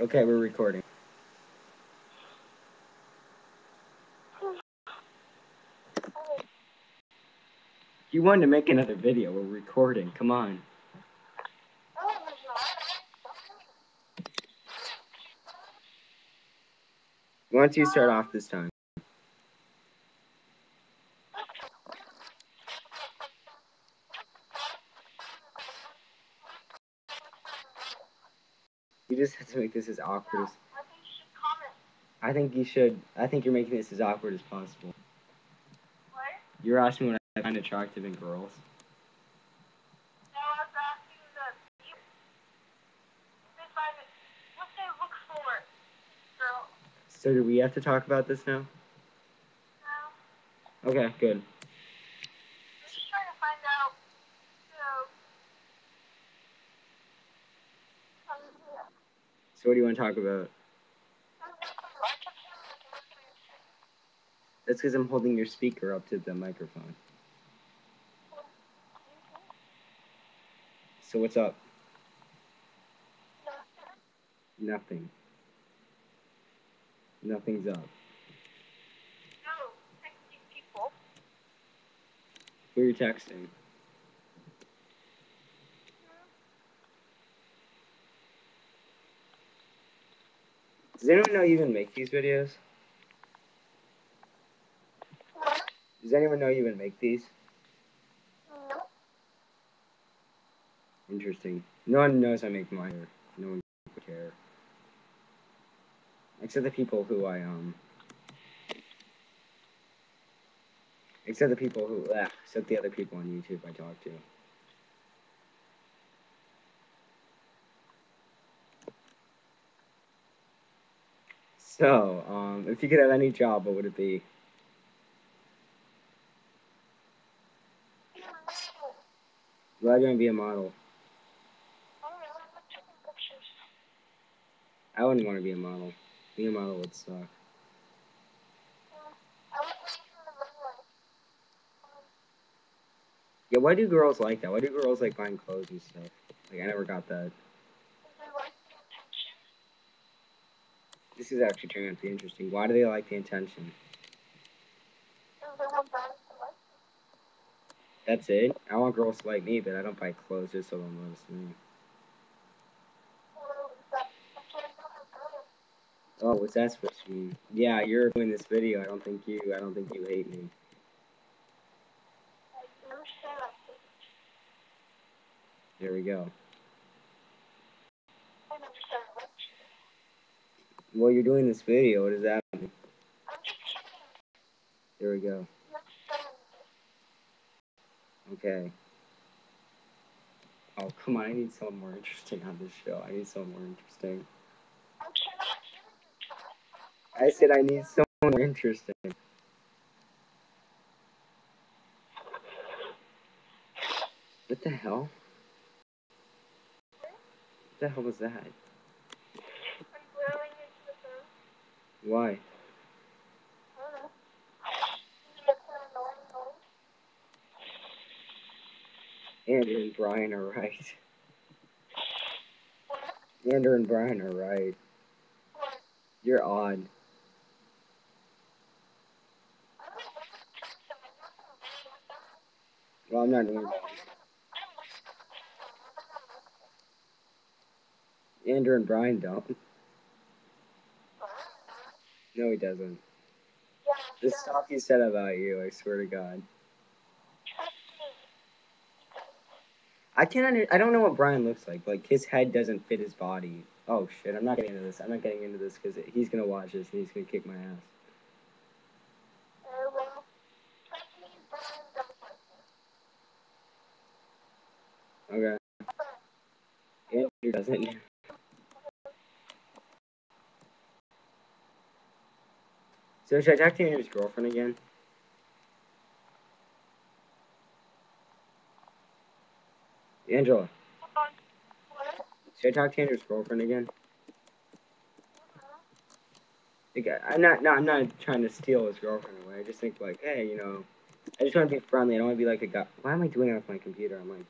Okay, we're recording. You wanted to make another video. We're recording. Come on. Why don't you start off this time? You just have to make this as awkward as. I think you should. I think you're making this as awkward as possible. What? You're asking me what I find attractive in girls. So do we have to talk about this now? Okay, good. So what do you want to talk about? That's because I'm holding your speaker up to the microphone. So what's up? Nothing. Nothing's up. Who are you texting? Does anyone know you even make these videos? Does anyone know you even make these? Interesting. No one knows I make mine. No one would care. Except the people who I um. Except the people who, ah, except the other people on YouTube I talk to. So, um, if you could have any job, what would it be? Why do you want to be a model? I wouldn't want to be a model. Being a model would suck. Yeah, why do girls like that? Why do girls like buying clothes and stuff? Like, I never got that. This is actually turning out to be interesting. Why do they like the attention? That's it? I want girls to like me, but I don't buy clothes just so they'll notice me. Oh, what's that supposed to mean? Yeah, you're doing this video. I don't think you. I don't think you hate me. There we go. Well, you're doing this video. What does that mean? There we go. Okay. Oh, come on. I need someone more interesting on this show. I need someone more interesting. I said I need someone more interesting. What the hell? What the hell was that? Why? Andrew and Brian are right. Andrew and Brian are right. You're odd. Well, I'm not doing. Andrew and Brian don't. No, he doesn't. The stuff he said about you, I swear to God. I can't under, I don't know what Brian looks like. Like, his head doesn't fit his body. Oh, shit, I'm not getting into this. I'm not getting into this because he's going to watch this and he's going to kick my ass. Okay. Andrew doesn't. So should I talk to Andrew's girlfriend again? Angela. Should I talk to Andrew's girlfriend again? Like, I'm not, no, I'm not trying to steal his girlfriend away. I just think like, hey, you know, I just want to be friendly. I don't want to be like a guy. Why am I doing it with my computer? I'm like,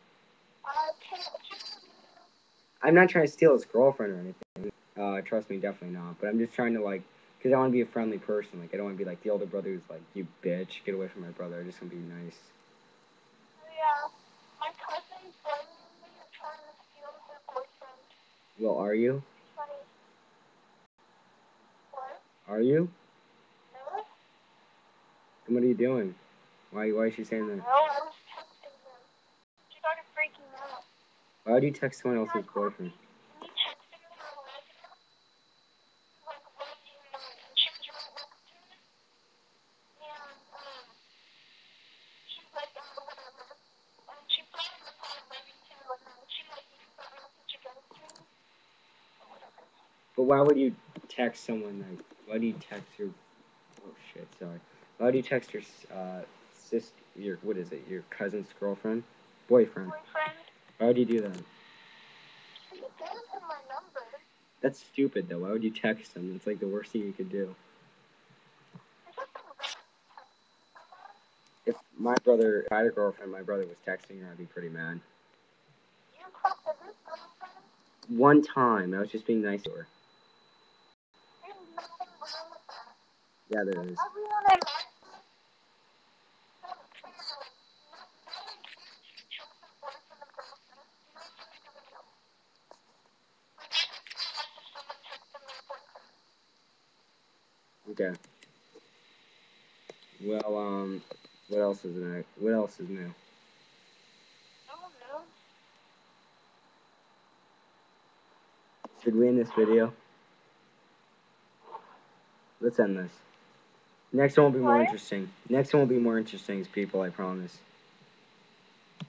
I'm not trying to steal his girlfriend or anything. Uh, trust me, definitely not. But I'm just trying to like, cause I want to be a friendly person. Like I don't want to be like the older brother who's like, you bitch, get away from my brother. I just want to be nice. Yeah. My cousin's me trying to steal her boyfriend. Well, are you? What? Are you? No? And what are you doing? Why? Why is she saying that? No, I was texting him. She started freaking out. Why would you text someone else's boyfriend? And he texted me on Alexa. Like, what do you want? And she was right next to me. And, um, she's like, oh, whatever. And she probably replied maybe too. And then she, like, used that message against me. Or whatever. But why would you text someone like? Why do you text your? Oh shit! Sorry. Why do you text your uh sis? Your what is it? Your cousin's girlfriend, boyfriend? Boyfriend. Why would you do that? She gave him my number. That's stupid though. Why would you text him? It's like the worst thing you could do. Is that the right If my brother, if I had a girlfriend, my brother was texting her, I'd be pretty mad. You to girlfriend? One time, I was just being nice to her. There's nothing wrong with that. Yeah, there is. Okay. Well, um, what else is new? What else is new? Should we end this video? Let's end this. Next one will be more interesting. Next one will be more interesting, people. I promise.